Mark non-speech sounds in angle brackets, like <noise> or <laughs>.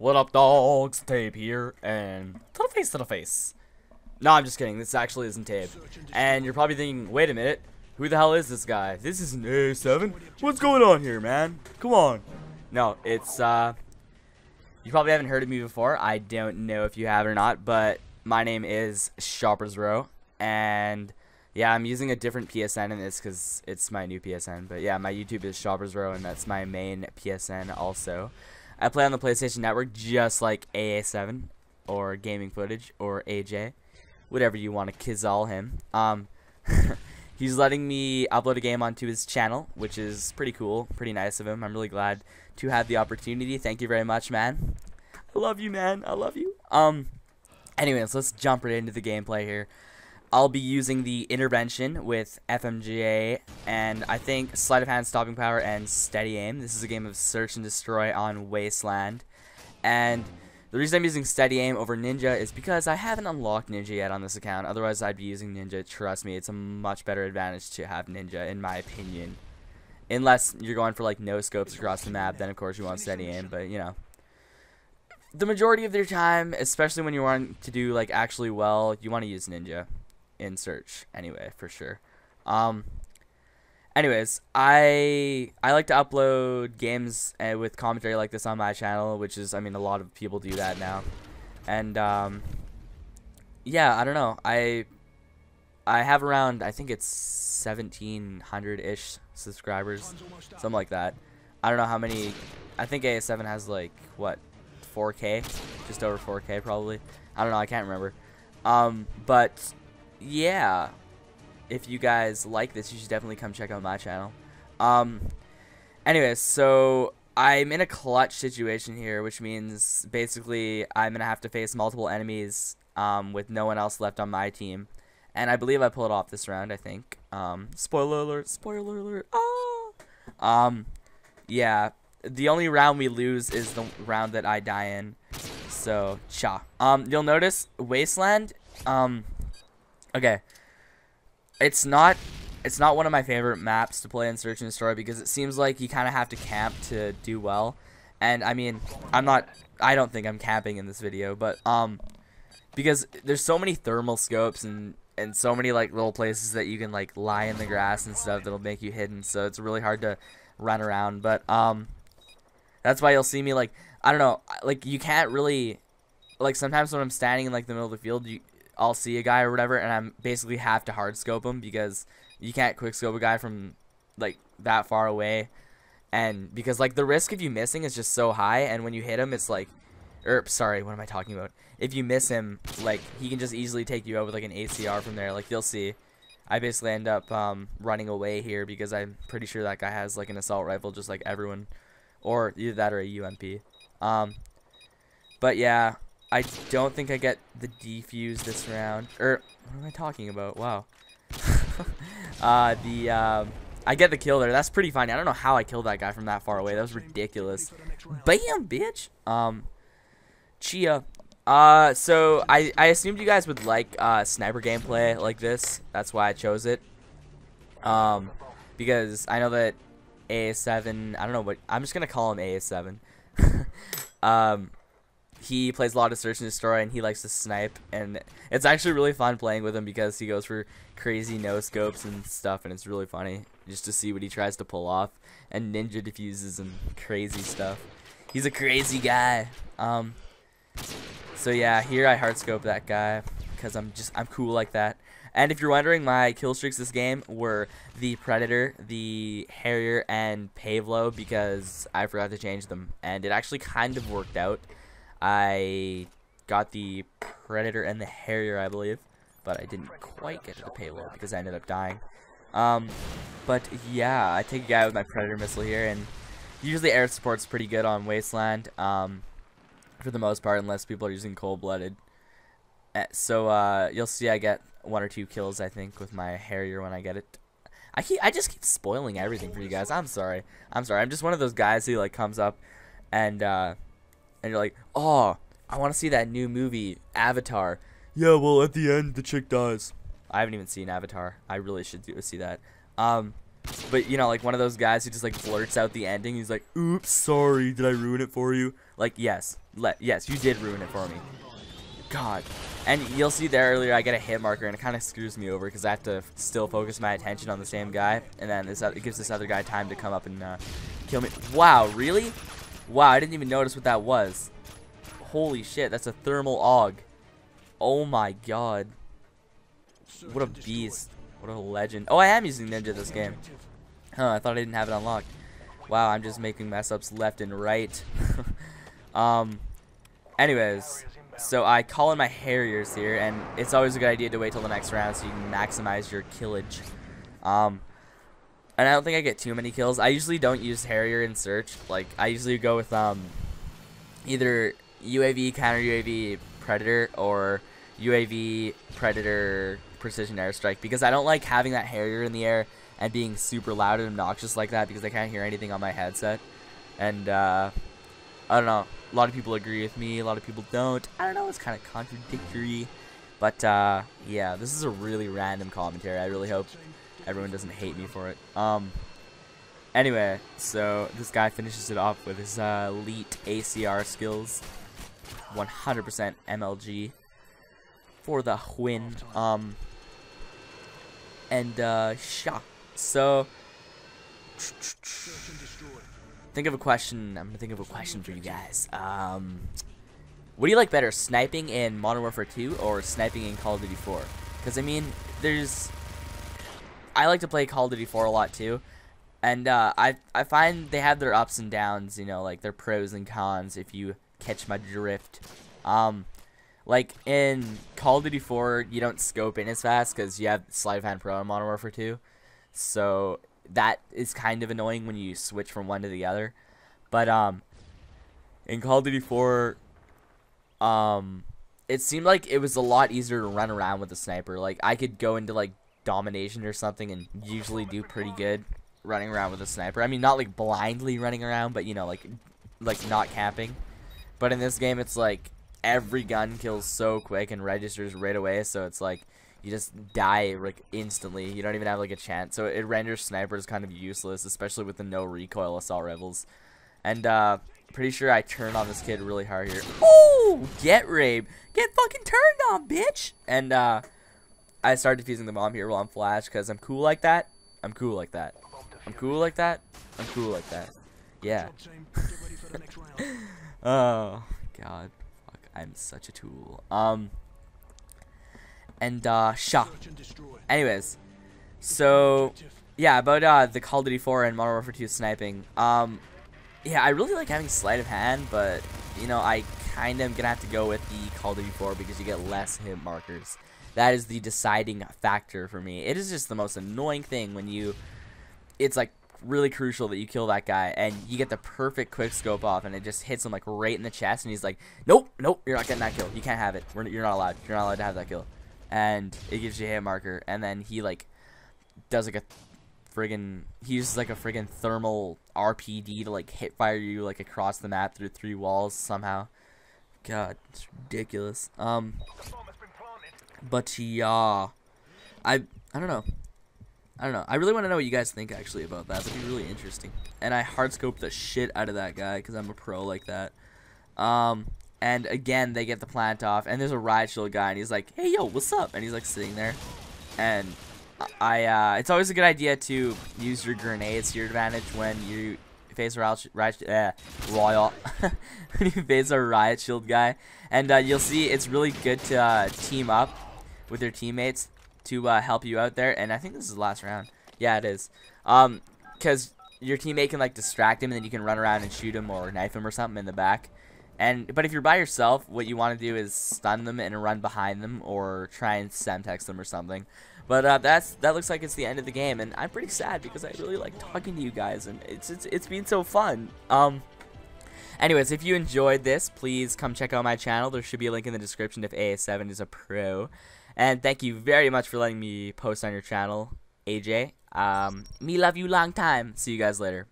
What up, dogs? Tape here, and to the face, to the face. No, I'm just kidding. This actually isn't Tape. And you're probably thinking, wait a minute, who the hell is this guy? This isn't AA7. What's going on here, man? Come on. No, it's, uh, you probably haven't heard of me before. I don't know if you have or not, but my name is Shoppers Row, and yeah, I'm using a different PSN in this because it's my new PSN. But yeah, my YouTube is Shoppers Row, and that's my main PSN also. I play on the PlayStation Network just like AA7 or Gaming Footage or AJ, whatever you want to kizzle him. Um, <laughs> he's letting me upload a game onto his channel, which is pretty cool, pretty nice of him. I'm really glad to have the opportunity. Thank you very much, man. I love you, man. I love you. Um, anyways, let's jump right into the gameplay here. I'll be using the intervention with FMJ and I think sleight of hand, stopping power, and steady aim. This is a game of search and destroy on Wasteland. And the reason I'm using steady aim over ninja is because I haven't unlocked ninja yet on this account. Otherwise, I'd be using ninja. Trust me, it's a much better advantage to have ninja, in my opinion. Unless you're going for like no scopes across the map, then of course you want steady aim. But you know, the majority of your time, especially when you want to do like actually well, you want to use ninja in search anyway for sure. Um, anyways, I I like to upload games uh, with commentary like this on my channel, which is I mean a lot of people do that now, and um, yeah, I don't know. I I have around I think it's 1700 ish subscribers, something like that. I don't know how many. I think AA7 has like what 4K, just over 4K probably. I don't know. I can't remember. Um, but yeah, if you guys like this, you should definitely come check out my channel. Um, anyways, so I'm in a clutch situation here, which means basically I'm going to have to face multiple enemies um, with no one else left on my team. And I believe I pulled off this round, I think. Um, spoiler alert, spoiler alert. Ah! Um, yeah, the only round we lose is the round that I die in. So, cha. Um, you'll notice Wasteland, um, Okay. It's not it's not one of my favorite maps to play in Search and Destroy because it seems like you kind of have to camp to do well. And I mean, I'm not I don't think I'm camping in this video, but um because there's so many thermal scopes and and so many like little places that you can like lie in the grass and stuff that'll make you hidden, so it's really hard to run around, but um that's why you'll see me like I don't know, like you can't really like sometimes when I'm standing in like the middle of the field, you I'll see a guy or whatever, and I'm basically have to hard scope him because you can't quick scope a guy from like that far away, and because like the risk of you missing is just so high, and when you hit him, it's like, er, sorry, what am I talking about? If you miss him, like he can just easily take you out with like an ACR from there. Like you'll see. I basically end up um, running away here because I'm pretty sure that guy has like an assault rifle just like everyone, or either that or a UMP. Um, but yeah, I don't think I get the defuse this round. Or, er, what am I talking about? Wow. <laughs> uh, the, um, I get the kill there. That's pretty funny. I don't know how I killed that guy from that far away. That was ridiculous. Bam, bitch. Um, Chia. Uh, so I, I assumed you guys would like, uh, sniper gameplay like this. That's why I chose it. Um, because I know that AA7, I don't know what, I'm just gonna call him AA7. <laughs> um, he plays a lot of search and destroy and he likes to snipe and it's actually really fun playing with him because he goes for crazy no scopes and stuff and it's really funny just to see what he tries to pull off and ninja defuses and crazy stuff. He's a crazy guy. Um so yeah here I hard scope that guy because I'm just I'm cool like that. And if you're wondering my kill streaks this game were the Predator the Harrier and Pave Low because I forgot to change them and it actually kind of worked out I got the Predator and the Harrier, I believe, but I didn't quite get to the Pave Low because I ended up dying. Um, but yeah, I take a guy with my Predator missile here, and usually air support's pretty good on Wasteland, um, for the most part, unless people are using cold-blooded. Eh, so uh, you'll see I get one or two kills, I think, with my Harrier when I get it. I keep, I just keep spoiling everything for you guys. I'm sorry. I'm sorry. I'm just one of those guys who like comes up and uh, and you're like, oh, I want to see that new movie, Avatar. Yeah, well, at the end, the chick dies. I haven't even seen Avatar. I really should do, see that. Um, but you know, like one of those guys who just like blurts out the ending. He's like, "Oops, sorry, did I ruin it for you?" Like, yes, let yes, you did ruin it for me. God. And you'll see there earlier, I get a hit marker, and it kind of screws me over because I have to still focus my attention on the same guy, and then this it gives this other guy time to come up and uh, kill me. Wow, really? Wow, I didn't even notice what that was. Holy shit, that's a thermal AUG. Oh my god. What a beast. What a legend. Oh, I am using Ninja this game. Huh, I thought I didn't have it unlocked. Wow, I'm just making mess ups left and right. <laughs> um, anyways, so I call in my Harriers here, and it's always a good idea to wait till the next round so you can maximize your killage. Um, and I don't think I get too many kills. I usually don't use Harrier in search. Like, I usually go with um, either UAV, counter UAV, Predator, or UAV, Predator, Precision Airstrike, because I don't like having that Harrier in the air and being super loud and obnoxious like that because I can't hear anything on my headset. And, uh, I don't know. A lot of people agree with me. A lot of people don't. I don't know. It's kind of contradictory. But, uh, yeah, this is a really random commentary. I really hope everyone doesn't hate me for it. Um, anyway, so this guy finishes it off with his uh, elite ACR skills. 100% MLG for the win. Um, and, uh, shot. So, think of a question. I'm gonna think of a question for you guys. Um, what do you like better, sniping in Modern Warfare 2 or sniping in Call of Duty 4? Because I mean, there's. I like to play Call of Duty 4 a lot too, and uh, I I find they have their ups and downs. You know, like their pros and cons. If you catch my drift. Um, like in Call of Duty 4, you don't scope in as fast because you have Sleight of Hand Pro in Modern Warfare 2. So that is kind of annoying when you switch from one to the other. But um, in Call of Duty 4, um, it seemed like it was a lot easier to run around with a sniper. Like I could go into like domination or something and usually do pretty good running around with a sniper. I mean, not like blindly running around, but you know, like like not camping. But in this game, it's like every gun kills so quick and registers right away. So it's like you just die like instantly. You don't even have like a chance. So it renders snipers kind of useless, especially with the no recoil assault rifles. And uh, pretty sure I turned on this kid really hard here. Oh, get rape, get fucking turned on, bitch. And uh, I started defusing the bomb here while I'm flash because I'm cool like that. I'm cool like that. I'm cool like that. I'm cool like that. Yeah. <laughs> oh god, fuck! I'm such a tool. Um and uh, Sha. Anyways, so yeah, about uh, the Call of Duty 4 and Modern Warfare 2 sniping. Um, yeah, I really like having sleight of hand, but you know, I kind of am gonna have to go with the Call of Duty 4 because you get less hit markers. That is the deciding factor for me. It is just the most annoying thing when you. It's like really crucial that you kill that guy and you get the perfect quick scope off and it just hits him like right in the chest and he's like, nope, nope, you're not getting that kill. You can't have it. We're, you're not allowed. You're not allowed to have that kill and it gives you a hit marker, and then he like does like a friggin' he uses like a friggin' thermal RPD to like hit fire you like across the map through three walls somehow. God, it's ridiculous. Um, but yeah, I I don't know. I don't know. I really want to know what you guys think actually about that. That'd be really interesting. And I hard scope the shit out of that guy because I'm a pro like that. Um, and again, they get the plant off, and there's a riot shield guy, and he's like, "Hey, yo, what's up?" And he's like sitting there, and I, uh, it's always a good idea to use your grenades to your advantage when you face a riot, riot uh, royal, <laughs> when you face a riot shield guy, and uh, you'll see it's really good to uh, team up with your teammates to uh, help you out there. And I think this is the last round. Yeah, it is. Um, because your teammate can like distract him, and then you can run around and shoot him or knife him or something in the back. And but if you're by yourself, what you want to do is stun them and run behind them, or try and semtex them or something. But uh, that's that looks like it's the end of the game, and I'm pretty sad because I really like talking to you guys, and it's it's it's been so fun. Um. Anyways, if you enjoyed this, please come check out my channel. There should be a link in the description if AA7 is a pro. And thank you very much for letting me post on your channel, AJ. Um, me love you long time. See you guys later.